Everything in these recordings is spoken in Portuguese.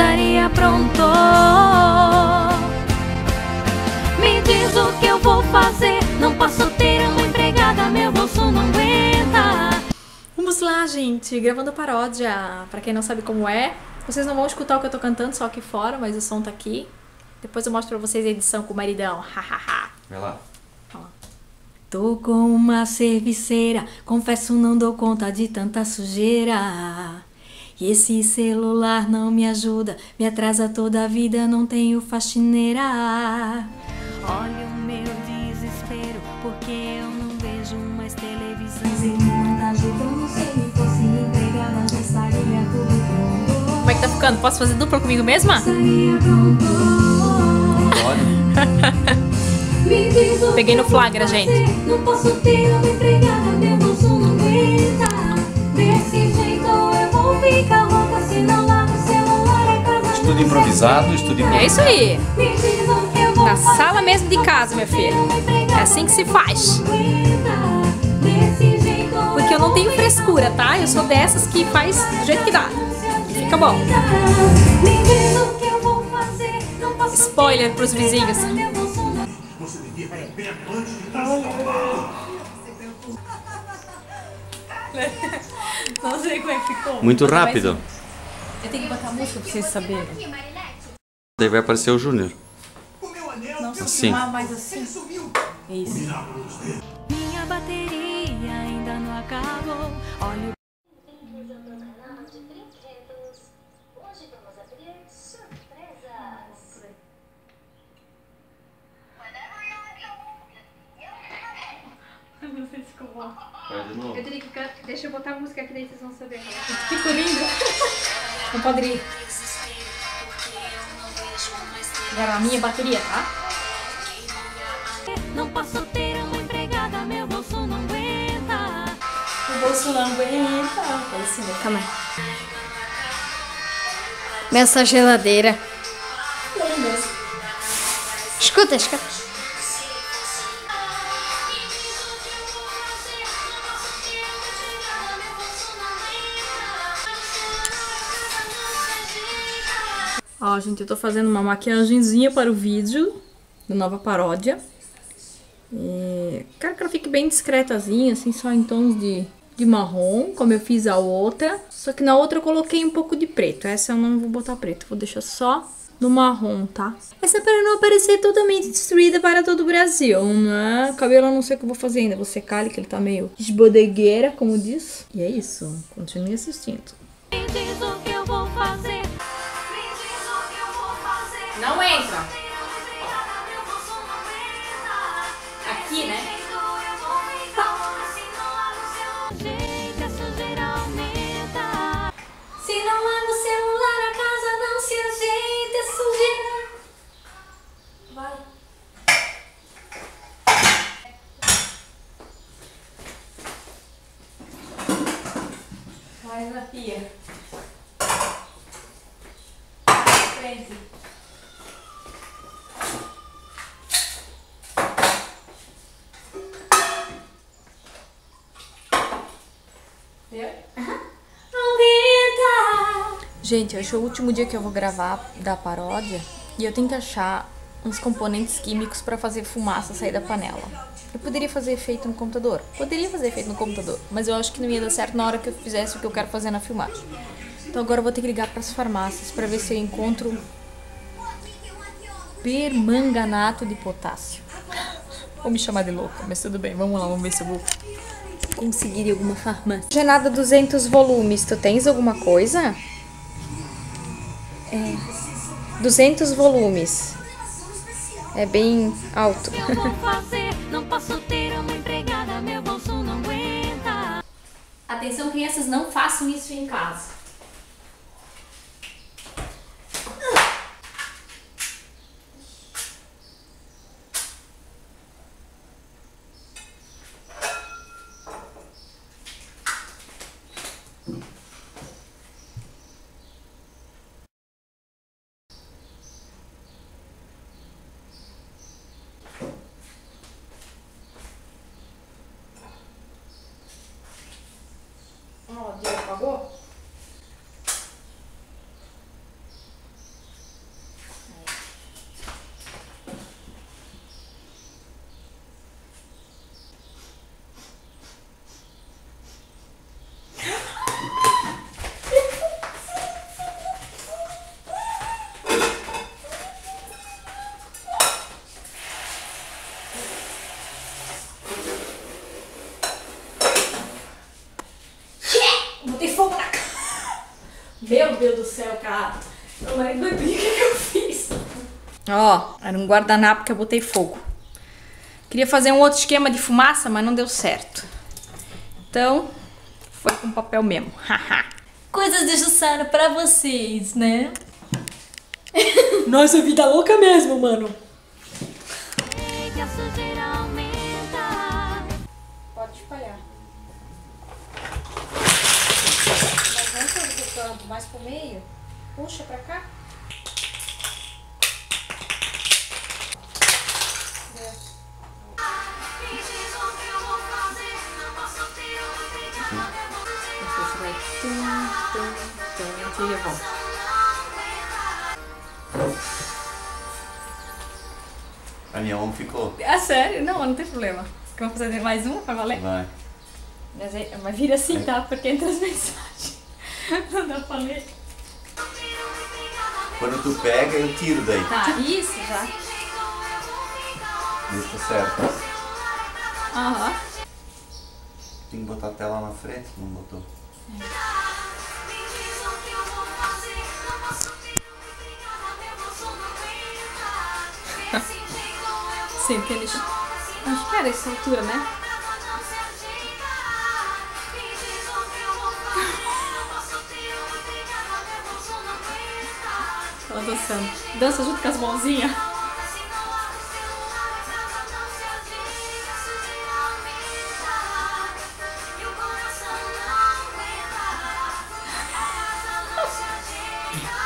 estaria pronto. Me diz o que eu vou fazer. Não posso ter uma empregada, meu bolso não aguenta. Vamos lá, gente, gravando paródia. Pra quem não sabe como é, vocês não vão escutar o que eu tô cantando só aqui fora, mas o som tá aqui. Depois eu mostro pra vocês a edição com o maridão. Hahaha. Vai lá. Tô com uma serviceira, confesso não dou conta de tanta sujeira. E esse celular não me ajuda, me atrasa toda a vida, não tenho faxineira. Olha o meu desespero, porque eu não vejo mais televisão. Se não tá ajudando, se me fosse empregada, já estaria tudo pronto. Como é que tá ficando? Posso fazer dupla comigo mesma? Peguei no flagra, gente. Não posso ter uma empregada, meu Estudo improvisado, estudo improvisado. É isso aí. Na sala mesmo de casa, minha filha. É assim que se faz. Porque eu não tenho frescura, tá? Eu sou dessas que faz do jeito que dá. E fica bom. Spoiler pros vizinhos. meu Não sei como é que ficou. Muito rápido. Eu tenho que botar música pra vocês saberem. Daí vai aparecer o Júnior. Não, se Assim. filmar mais assim. Isso. Minha bateria de novo. Eu teria que. can- Deixa eu botar a música que daí vocês vão saber. Ficou lindo. Não pode rir. Agora a minha bateria, tá? Não posso ter uma empregada, meu bolso não aguenta. O bolso não aguenta. Foi assim, né? Calma aí. Nessa geladeira. Escuta, escuta. Ó, gente, eu tô fazendo uma maquiagemzinha para o vídeo da nova paródia. E quero que ela fique bem discretazinha, assim, só em tons de, de marrom, como eu fiz a outra. Só que na outra eu coloquei um pouco de preto. Essa eu não vou botar preto, vou deixar só no marrom, tá? Essa é para não aparecer totalmente destruída para todo o Brasil, né? Cabelo eu não sei o que eu vou fazer ainda. Vou secar ele, que ele tá meio esbodegueira, como diz. E é isso. Continue assistindo. Me diz o que eu vou fazer. Não entra. Aqui, né? Louca se não lavo o celular. A sujeira aumenta. Se não lava o celular, a casa não se ajeita, é sujeira. Vai. Faz na pia. Gente, hoje é o último dia que eu vou gravar da paródia e eu tenho que achar uns componentes químicos pra fazer fumaça sair da panela. Eu poderia fazer efeito no computador, poderia fazer efeito no computador, mas eu acho que não ia dar certo na hora que eu fizesse o que eu quero fazer na filmagem. Então agora eu vou ter que ligar pras farmácias pra ver se eu encontro permanganato de potássio. Vou me chamar de louca, mas tudo bem, vamos lá, vamos ver se eu vou conseguir alguma farmácia. Genada 200 volumes, tu tens alguma coisa? É. 200 volumes. É bem alto. Eu vou fazer. Não posso ter uma empregada, meu bolso não aguenta. Atenção, crianças, não façam isso em casa. Deus do céu, cara. Meu marido vai o que eu fiz. Ó, era um guardanapo que eu botei fogo. Queria fazer um outro esquema de fumaça, mas não deu certo. Então, foi com papel mesmo. Coisas de Jussara pra vocês, né? Nossa, vida louca mesmo, mano. Mais pro meio. Puxa pra cá. A minha mão ficou. É sério? Não, não tem problema. Vou fazer mais uma pra valer? Vai. Mas, é- mas vira assim, tá? Porque entra as mensagens. Não dá pra ler. Quando tu pega, eu tiro daí. Tá, isso já. Isso tá certo. Aham. Tem que botar a tela na frente, não botou. Sim, porque eles... Acho que era essa altura, né? Não abro o celular, a casa não se agita.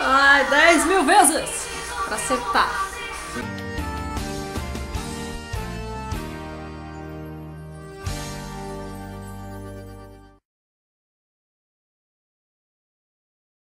Ai, 10 mil vezes. Pra acertar.